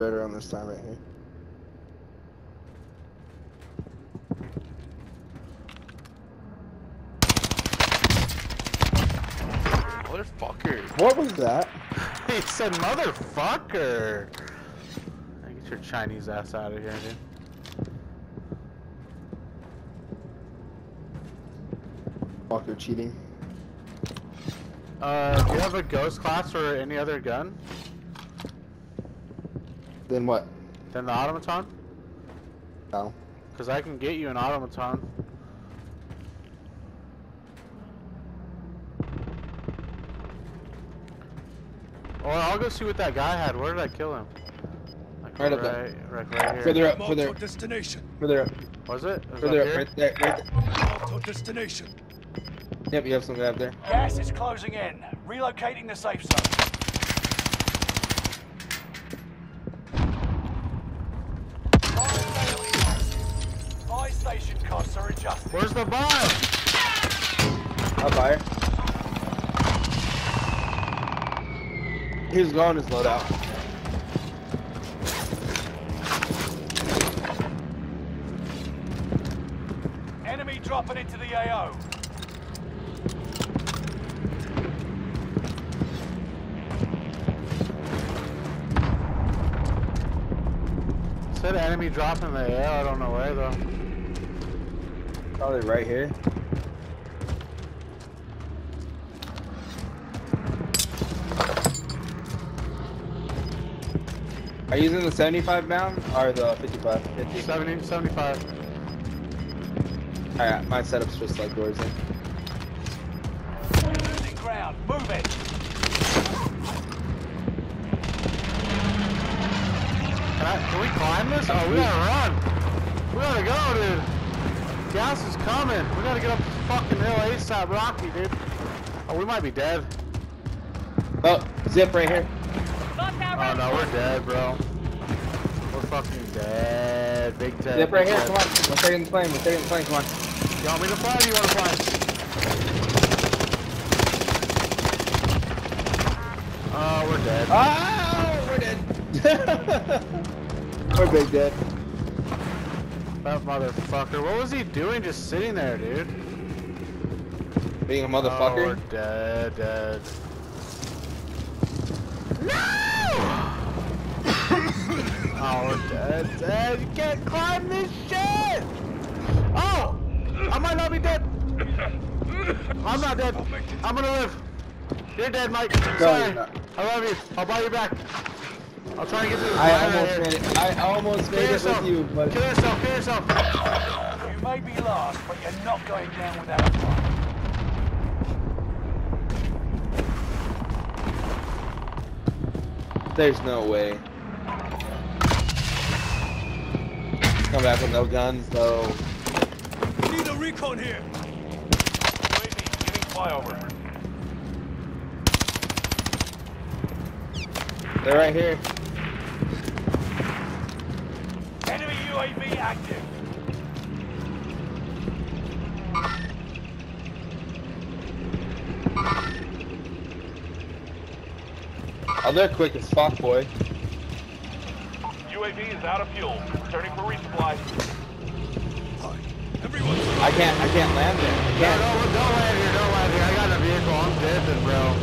Better on this time right here. Motherfucker. What was that? he said motherfucker. Get your Chinese ass out of here, dude. Walker cheating. Uh, do you have a ghost class or any other gun Then what? than the automaton? No. Cause I can get you an automaton. Or I'll go see what that guy had. Where did I kill him? Like Right right, up there. right, right here. Further up, further, our destination. further up, Was it? It was further up up, here? right there, right there. Destination. Yep, you have some guy up there. Gas is closing in. Relocating the safe zone. Buy costs are adjusted. Where's the bomb? Up higher. He's going his loadout. Enemy dropping into the AO. Said enemy dropping in the air. I don't know where though. Probably right here. Are you using the 75 bound or the 55? 50? 70, 75. Alright, my setup's just like yours. Then. Losing ground. Move it. Can, I, can we climb this? Oh, we gotta run. We gotta go, dude. Gas is coming. We gotta get up this fucking hill ASAP, Rocky, dude. Oh, we might be dead. Oh, zip right here. Oh no, we're dead, bro. We're fucking dead. Big dead. Zip right here. dead. Come on. We're taking the plane. We're taking the plane. Come on. You want me to fly or you want to fly? Oh, we're dead. Oh, we're dead. we're big dead. That motherfucker. What was he doing just sitting there, dude? Being a oh, motherfucker? Oh, we're motherfucker. dead, dead. Oh, we're dead, dead. You can't climb this shit! Oh! I might not be dead. I'm not dead. I'm gonna live. You're dead, Mike. Sorry. I love you. I'll buy you back. I'll try and get through this I line right almost here. made it. I almost Kill made it with you, but Kill yourself. Kill yourself. You may be last, but you're not going down without a fight. there's no way. Come back with no guns, though. We Need a recon here. UAV giving flyover. They're right here. Enemy UAV active. Oh, they're quick as fuck, boy. UAV is out of fuel. Returning for resupply. Hi. Everyone's I can't. I can't land there. I No, can't. no, don't land here. Don't land here. I got a vehicle. I'm dipping, bro.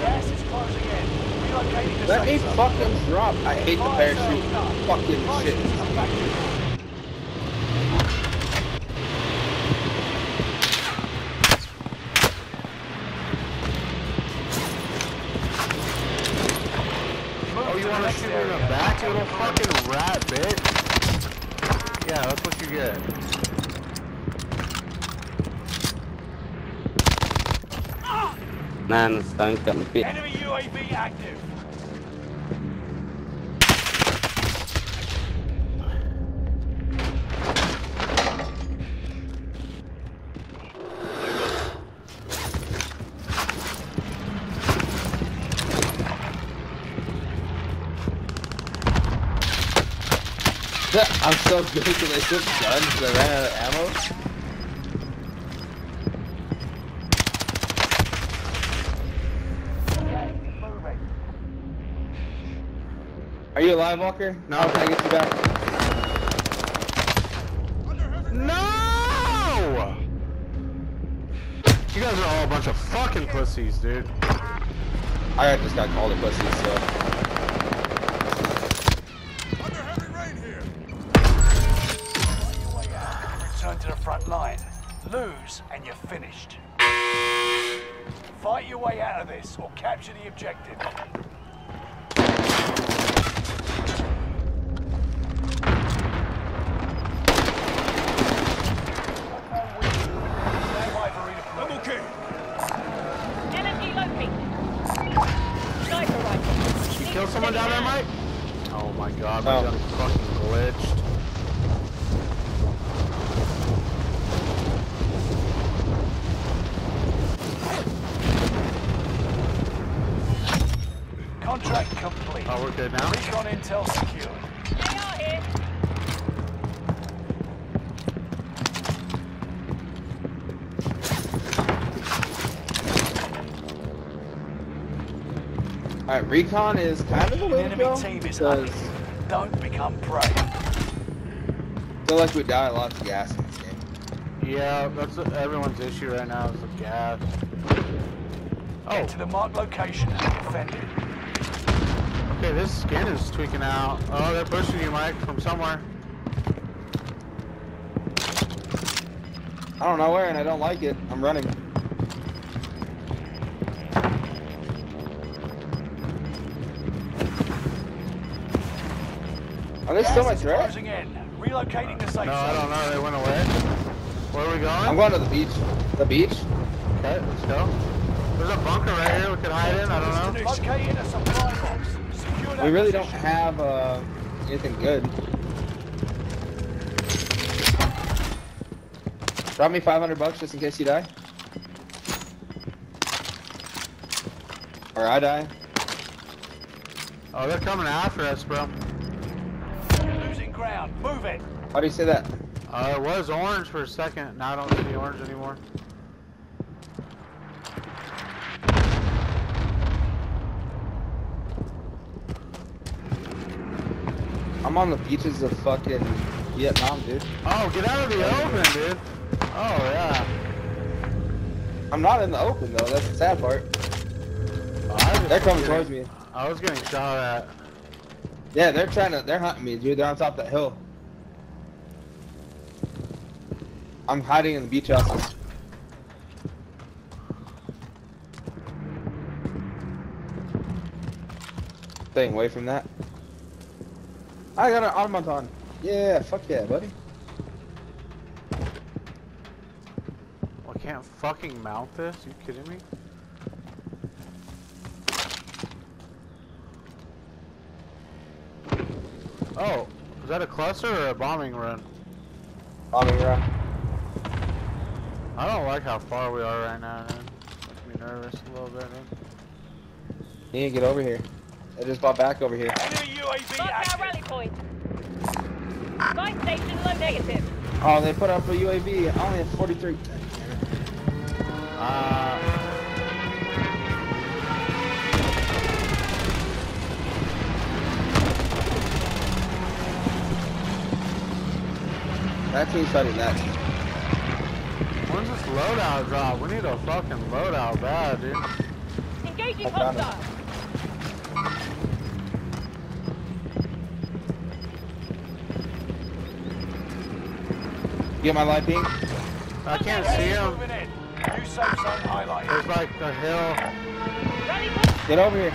Gas is closing in. Relocating the Let me safe zone. Fucking drop. I hate the parachute. Fucking shit. come back to you. Oh, you want to shoot me in the back, you little fucking rat, bitch? Yeah, that's what you get. Man, stand up and Enemy UAV active. I'm so good because I took guns and I ran out of ammo. Are you alive, Walker? No, I'm trying to get you back. No! You guys are all a bunch of fucking pussies, dude. I just got called a pussy, so... Lose, and you're finished. Fight your way out of this, or capture the objective. Stand by for redeployment. I'm okay. Energy located. Sniper rifle. You kill someone down there, Mike? Oh my god, my Oh. gun is fucking glitched. Contract complete. Oh, we're good now? Recon intel secured. They are here. Alright, recon is kind of the The way to enemy go. team is because hunting. Don't become prey. I feel like we die lots of gas in this game. Yeah, that's everyone's issue right now is the gas. Oh, Get to the marked location and defend it. Okay, this skin is tweaking out. Oh, they're pushing you, Mike, from somewhere. I don't know where, and I don't like it. I'm running. There's so Gas much is red. closing in. Relocating the safe No, I don't know. They went away. Where are we going? I'm going to the beach. The beach? Okay, let's go. There's a bunker right here we could hide in. I don't know. Located a supply box. Secure that We really don't have uh, anything good. Drop me 500 bucks just in case you die. Or I die. Oh, they're coming after us, bro. Losing ground. Move it. How do you say that? Uh, it was orange for a second. Now I don't see orange anymore. I'm on the beaches of fucking Vietnam, dude. Oh, get out of the open, dude. Oh, yeah. I'm not in the open though. That's the sad part. Oh, They're coming getting- towards me. I was getting shot at. Yeah, they're trying to. They're hunting me, dude. They're on top of that hill. I'm hiding in the beach houses. Staying away from that. I got an automaton. Yeah, fuck yeah, buddy. I can't fucking mount this. You kidding me? Oh, is that a cluster or a bombing run? Bombing run. I don't like how far we are right now. Man. Makes me nervous a little bit. Man. You need to get over here. I just bought back over here. Enemy UAV Mark active. rally point. Buy station low negative. Oh, they put up a UAV. I only have 43. Uh, That team's fighting that. when's this loadout drop? We need a fucking loadout bad, dude. Engaging I hostile. Get my light ping? I can't see him. Moving in. New safe zone highlighted. There's like a hill. Get over here.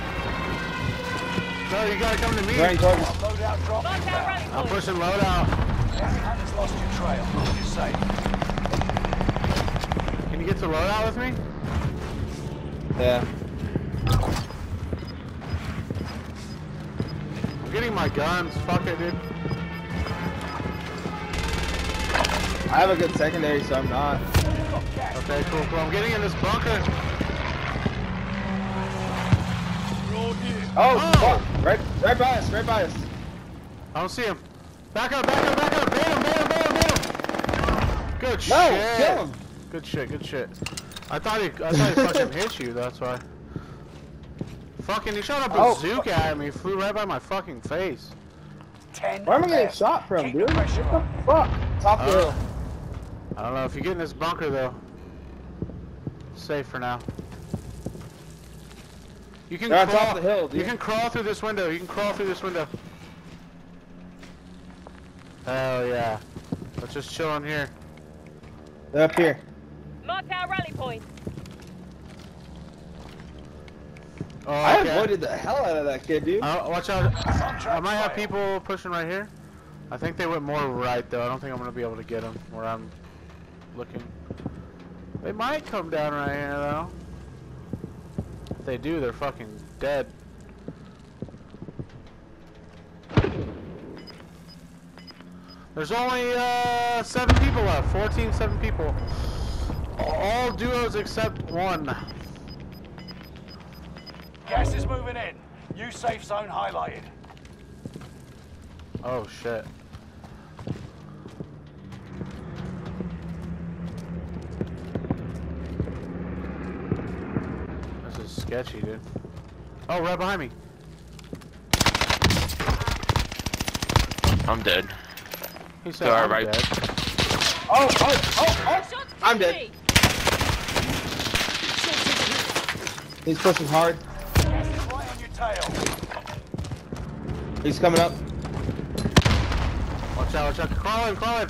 No, you gotta come to me. Running towards us. Loadout drop Mark our inbound. rally I'm pushing loadout. Hunter's lost your trail. You're safe. Can you get to loadout with me? Yeah. I'm getting my guns. Fuck it, dude. I have a good secondary, so I'm not. Okay, cool, cool. I'm getting in this bunker. We're all here. Oh, Oh! fuck. Right, right by us, right by us. I don't see him. Back up, back up, back up. Bait him, bait him, bait him, bait him. Good No, shit. kill him. Good shit, good shit. I thought he, I thought he fucking hit you. That's why. Fucking, he shot a Oh. bazooka at me, flew right by my fucking face. Ten. Where am I getting shot from, dude? What the fuck? Top of the Uh, hill. I don't know if you get in this bunker though. Safe for now. You can They're crawl. top of the hill, dude. You can crawl through this window. You can crawl through this window. Hell yeah. Let's just chill in here. They're up here. Mark our rally point. Oh, I okay. avoided the hell out of that kid, dude. Uh, watch out. I might have people pushing right here. I think they went more right though. I don't think I'm gonna be able to get them where I'm looking. They might come down right here though. If they do, they're fucking dead. There's only uh, seven people left. 14, seven people. All duos except one. Gas is moving in. New safe zone highlighted. Oh shit. This is sketchy, dude. Oh, right behind me. I'm dead. He said I'm right. dead. Oh, oh, oh, oh! I'm dead. He's pushing hard. Gas is right on your tail. He's coming up. Watch out, watch out. Crawl in, crawl in.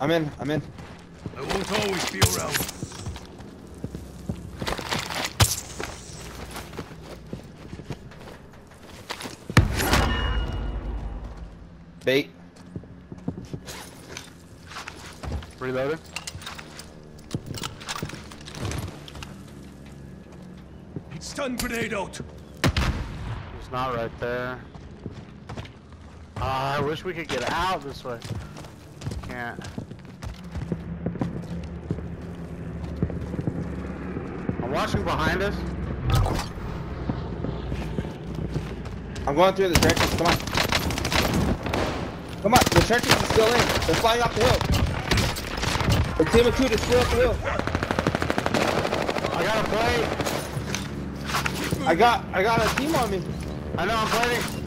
I'm in, I'm in. I won't always be around. Bait. Reloading. Stun grenade out. He's not right there. Ah, I wish we could get out this way. Can't. I'm watching behind us. I'm going through the trenches. Come on. Come on. The trenches are still in. They're flying off the hill. The team of two is still up the hill. I got a plate. I got, I got a team on me. I know I'm plating.